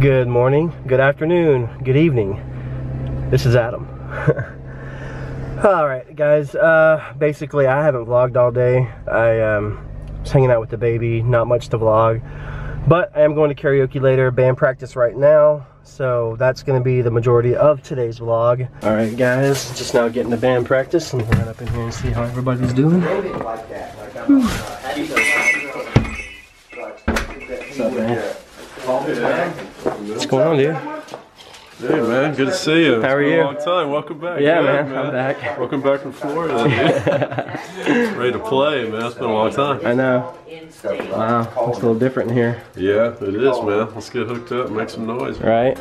Good morning, good afternoon, good evening. This is Adam. Alright guys, uh, basically I haven't vlogged all day. I um, was hanging out with the baby, not much to vlog. But I am going to karaoke later, band practice right now. So that's going to be the majority of today's vlog. Alright guys, just now getting to band practice and run up in here and see how everybody's doing. What's up man? What's going on dude? Hey man, good to see you. How are it's been you? A long time. Welcome back. Yeah, Good, man, I'm back. Welcome back from Florida. Ready to play, man. It's been a long time. I know. Wow, it's a little different here, Yeah, it is, man. Let's get hooked up, make some noise. right?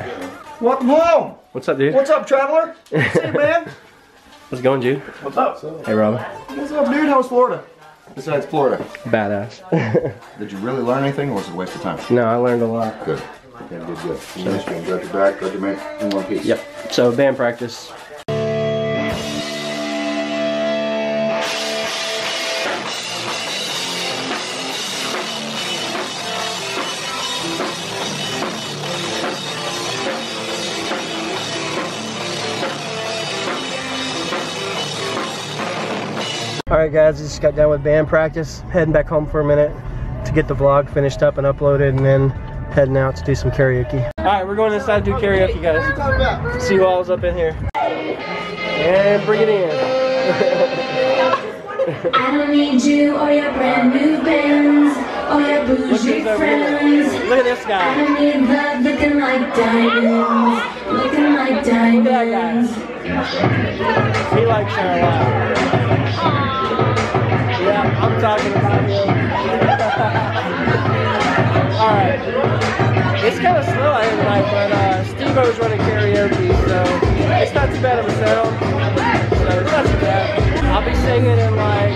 Welcome home. What's up, dude? What's up, traveler? Hey, man. How's it going, Jude? What's up? Hey, Robin. What's up, dude? How's Florida? Besides Florida, Badass. did you really learn anything or was it a waste of time? no, I learned a lot. Good. Yeah, good, good. You missed me. Got your back, got your man in one piece. Yep. So band practice. Alright guys, just got done with band practice. Heading back home for a minute to get the vlog finished up and uploaded and then heading out to do some karaoke. Alright, we're going inside to do karaoke guys. See who all's up in here. And bring it in. I don't need you or your brand new bands or your Look bougie who's over friends. Look at this I guy. don't need love looking like diamonds, looking like Look at that diamonds. guy. He likes her a lot. Yeah, I'm talking about you. Alright. It's kind of slow out here tonight, but uh, Steve-O's running karaoke, so it's not too bad of a sound. So it's not too bad. I'll be singing in like,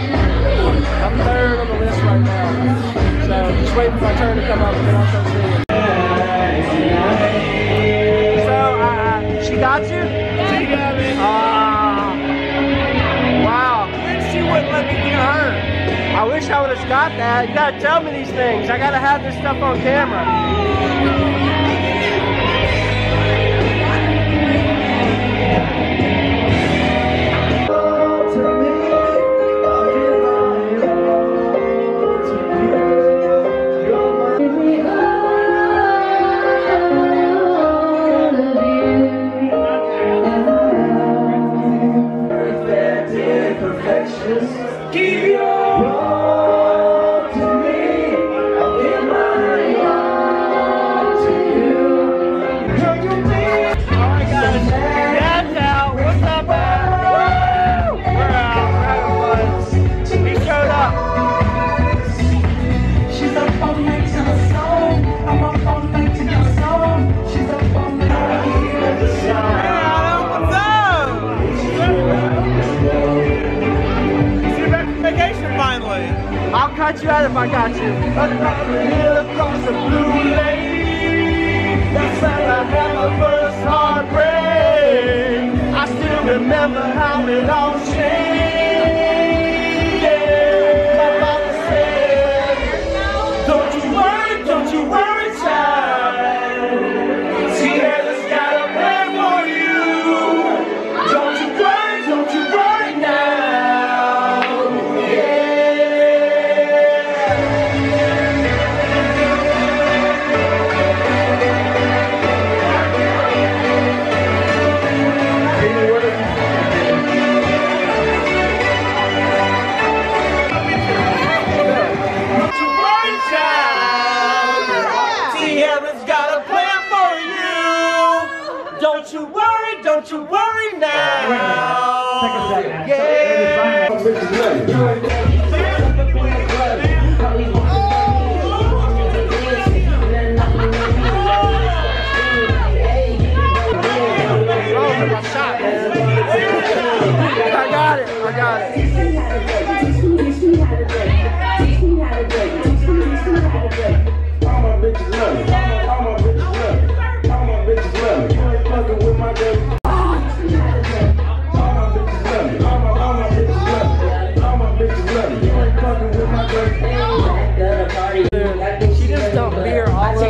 I'm third on the list right now. So just waiting for my turn to come up and then I'll start wish I would have got that. You gotta tell me these things. I gotta have this stuff on camera. You out if I got you. The hill, across the blue lake. That's where I had my first heartbreak. I still remember how it all changed. Don't you worry now. Yeah.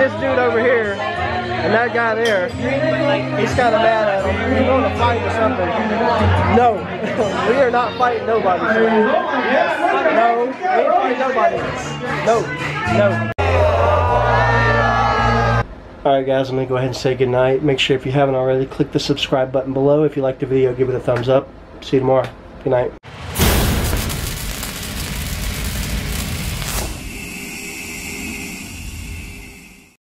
this dude over here and that guy there, he's kind of mad at him. He's going to fight or something. No, we are not fighting nobody. No, we ain't fighting nobody. No, no. Alright guys, I'm going to go ahead and say goodnight. Make sure if you haven't already, click the subscribe button below. If you liked the video, give it a thumbs up. See you tomorrow. Good night.